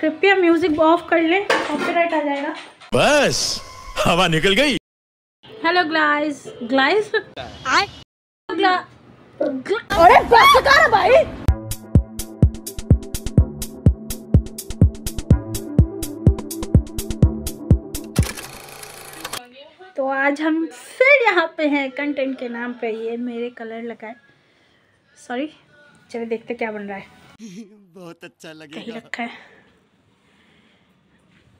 कृपया music of कर ले कॉपीराइट आ जाएगा। बस हवा निकल गई। हेलो ग्लाइस ग्लाइस अरे बस कर भाई? तो आज हम फिर यहाँ पे हैं कंटेंट के नाम पे ये मेरे कलर लगाए सॉरी चलिए देखते क्या बन रहा है। बहुत अच्छा कहीं रखा है।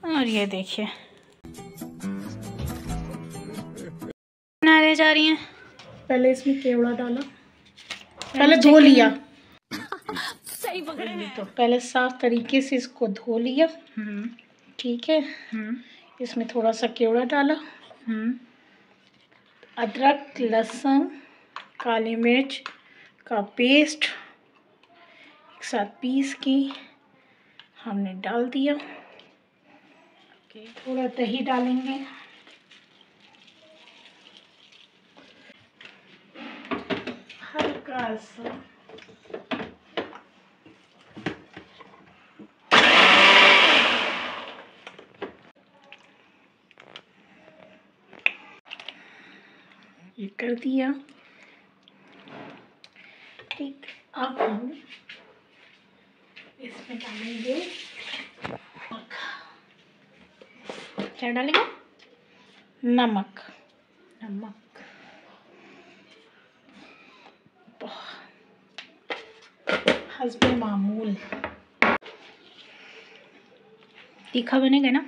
और ये देखिए। बनाने जा रही हैं। पहले इसमें केवड़ा डाला। पहले धो लिया। सही पकड़े तो पहले साफ़ तरीके से इसको धो लिया। हम्म। ठीक है। हम्म। इसमें थोड़ा सा केवड़ा डाला। हम्म। अदरक लहसुन काली मिर्च का पेस्ट एक साथ पीस के हमने डाल दिया। थोड़ा दही डालेंगे। हल्का सा। ये कर दिया। ठीक अब हम इसमें डालेंगे। क्या डालेंगे? नमक। नमक। हसब मामूल। तीखा बनेगा ना?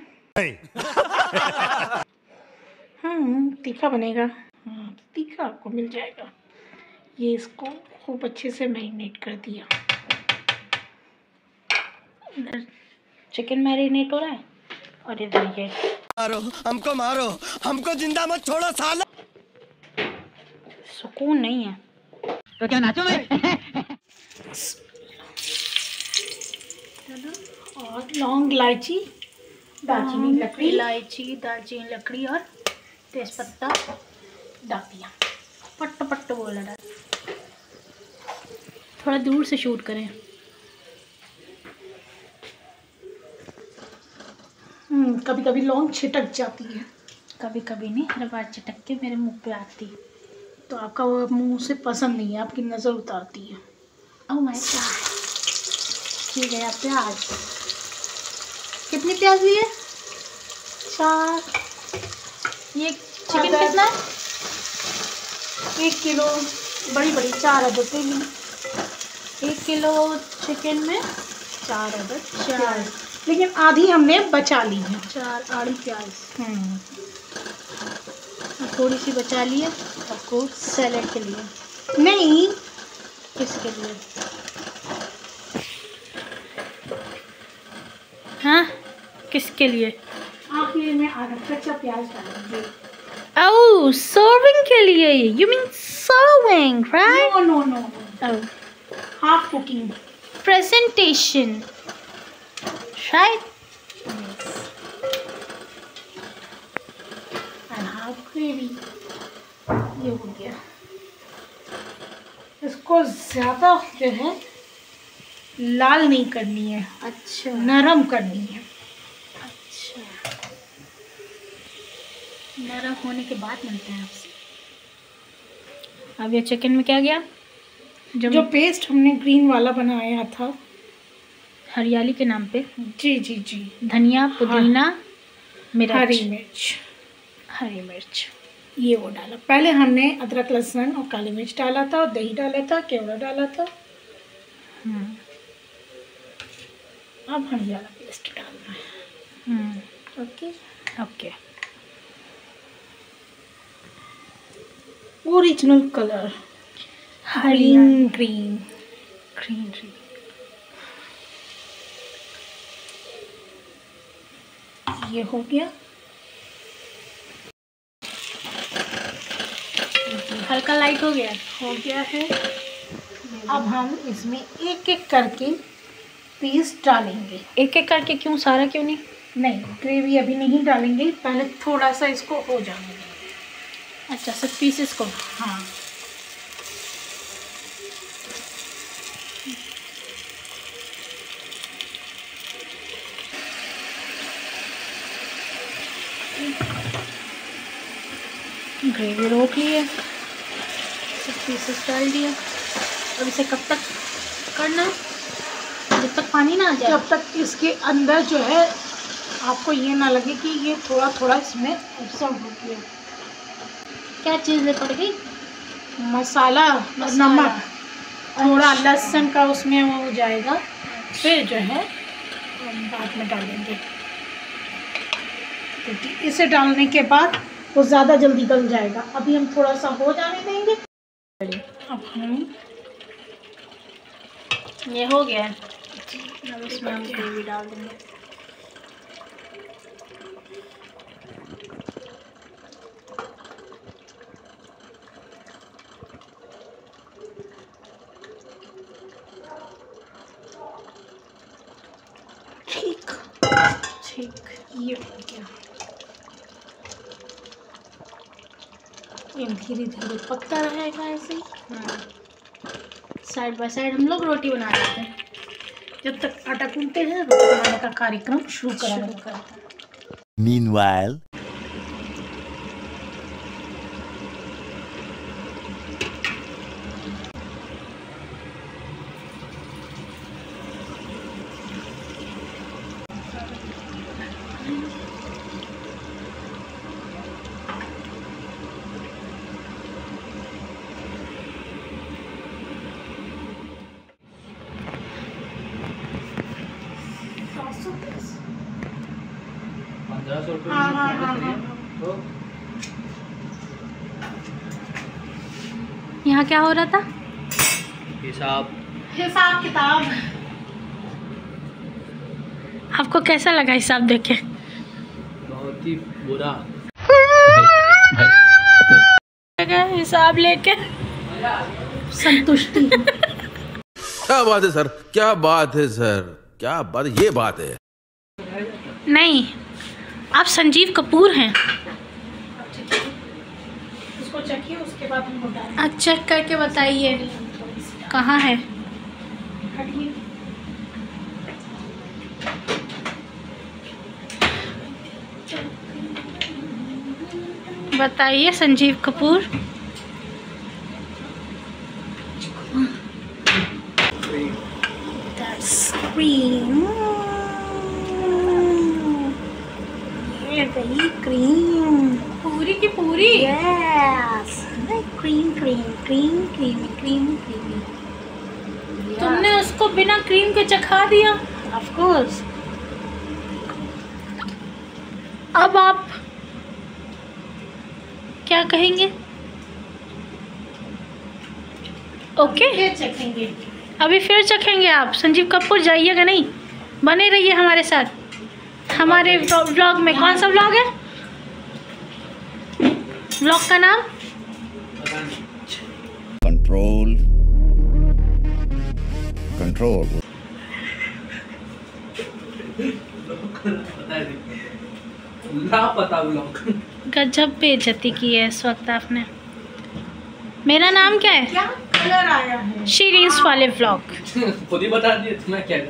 हम्म तीखा बनेगा। हाँ तीखा आपको मिल जाएगा। ये इसको खूब अच्छे से मैरिनेट कर दिया। इधर चिकन मैरिनेट हो रहा है? और इधर ये मारो हमको मारो। हमको ज़िंदा मत छोड़ो साला। सुकून नहीं है। तो क्या नाचो मैं? और लौंग इलायची दालचीनी लकड़ी। इलायची दालचीनी लकड़ी और तेज़पत्ता डाल दिया पट्ट पट्ट बोल रहा थोड़ा दूर से शूट करें हम्म कभी कभी लौंग छिटक जाती है। कभी कभी नहीं हर बार चटक के मेरे मुँह पे आती है। तो आपका वो मुँह से पसंद नहीं है आपकी नज़र उतारती है। ओह माय गॉड ठीक है प्याज। कितनी प्याज ली है? चार। ये चिकन कितना है? एक किलो। बड़ी बड़ी चार अदद ले एक किलो चिकन में चार अदद चार। लेकिन आधी हमने बचा ली है। चार आड़ी प्याज। हम्म। थोड़ी सी बचा ली है आपको सैलेड के लिए। नहीं। किसके लिए? हाँ? किसके लिए? आखिर में आधा कच्चा प्याज डालेंगे। ओह सर्विंग के लिए। You mean serving right no no no oh half cooking presentation right and half gravy ये हो गया। इसको ज़्यादा जो है लाल नहीं करनी है। अच्छा। नरम करनी है। अच्छा। नरम होने के बाद मिलते हैं आपसे। अब ये चिकन में क्या गया? जो पेस्ट हमने ग्रीन वाला बनाया था हरियाली के नाम पे? जी जी जी। धनिया पुदीना मिर्च। हरी मिर्च। हरी मिर्च। ये वो डाला। पहले हमने अदरक लहसुन और काली मिर्च डाला था और दही डाला था केवड़ा डाला था। हम्म। अब वाला पेस्ट डालना है। हम्म। ओके? ओके। ओरिजिनल कलर हरी ग्रीन ग्रीन ग्रीनरी ये हो गया। हल्का लाइट हो गया। हो गया है। अब हम इसमें एक एक करके पीस डालेंगे। एक एक करके क्यों? सारा क्यों नहीं? नहीं ग्रेवी अभी नहीं डालेंगे। पहले थोड़ा सा इसको हो जाएँगे अच्छा सब पीसेस को? हाँ। ग्रेवी रोक ली है। सब पीसेस डाल दिया और इसे कब तक करना है? जब तक पानी ना आ जाए। जब तक इसके अंदर जो है आपको ये ना लगे कि ये थोड़ा थोड़ा इसमें एब्सॉर्ब हो। गया क्या चीज़ें पड़ गई? मसाला और मसाला। नमक। थोड़ा लहसुन का उसमें वो हो जाएगा। फिर जो है बाद में डालेंगे। क्योंकि इसे डालने के बाद वो ज़्यादा जल्दी गल जाएगा। अभी हम थोड़ा सा हो जाने देंगे। अब हम ये हो गया। अब इसमें हम ग्रेवी डाल देंगे। ठीक। ठीक। ये हो गया ये धीरे धीरे पकता रहेगा ऐसे ही। साइड बाय साइड हम लोग रोटी बना लेते हैं। जब तक आटा कूदते हैं रोटी बनाने का कार्यक्रम शुरू करते हैं। रुपये हाँ, हाँ, हाँ, हाँ, तो यहाँ क्या हो रहा था? हिसाब। हिसाब किताब। आपको कैसा लगा हिसाब देख बहुत ही बुरा। हिसाब लेके। संतुष्टि। क्या बात है सर? क्या बात है सर? क्या बात ये बात है। नहीं आप संजीव कपूर हैं। उसको चखिए उसके बाद हम आप चेक करके बताइए कहाँ है? बताइए संजीव कपूर। That's cream. ये रही क्रीम पूरी की पूरी yes cream cream cream cream cream तुमने उसको बिना क्रीम के चखा दिया? ऑफ़ कोर्स अब आप क्या कहेंगे? ओके? ये चखेंगे। अभी फिर चखेंगे आप। संजीव कपूर जाइएगा नहीं। बने रहिए हमारे साथ। हमारे ब्लॉग में। कौन सा ब्लॉग है? ब्लॉग का नाम? Control. ना पता ब्लॉग गजब बेइज्जती की है इस वक्त आपने। मेरा नाम क्या है? क्या कलर आया है? शीरीन्स वाले व्लॉग खुद ही बता दिए तो मैं क्या ये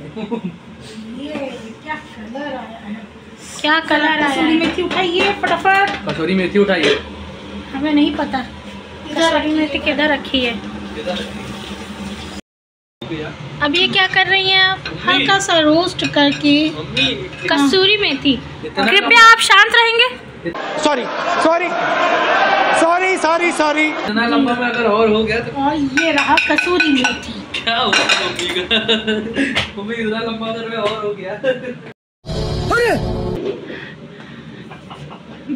क्या कलर आया है? क्या कलर आया कसूरी मेथी उठाइए फटाफट। कसूरी मेथी उठाइए। हमें नहीं पता। कसूरी मेथी किधर रखी है? अब ये क्या कर रही हैं आप? हल्का सा रोस्ट करके। कसूरी मेथी। कृपया आप शांत रहेंगे। Sorry sorry sorry sorry sorry इतना लंबा में अगर और हो गया तो और ये रहा कसूरी मेथी। क्या होगा मम्मी का? मम्मी इतना लंबा अगर में और हो गया। अरे!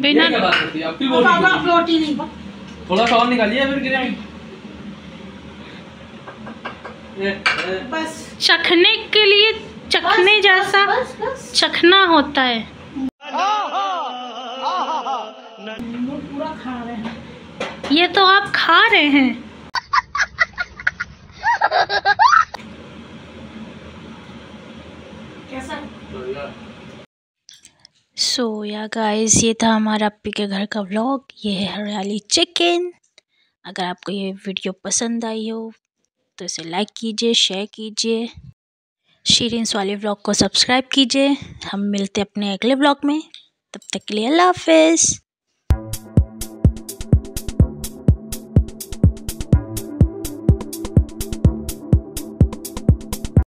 बिना बात होती है? आपकी बोली बा- थोड़ा सा और निकालिए फिर ये बस। चखने के लिए चखने जैसा बस बस चखना होता है। पूरा खा रहे हैं ये तो आप खा रहे हैं। सो या गाइस ये था हमारा अप्पी के घर का व्लॉग ये है हरियाली चिकन अगर आपको ये वीडियो पसंद आई हो तो इसे लाइक कीजिए शेयर कीजिए शीरिन्स वाले ब्लॉग को सब्सक्राइब कीजिए। हम मिलते अपने अगले ब्लॉग में। तब तक के लिए अल्लाह हाफिज़।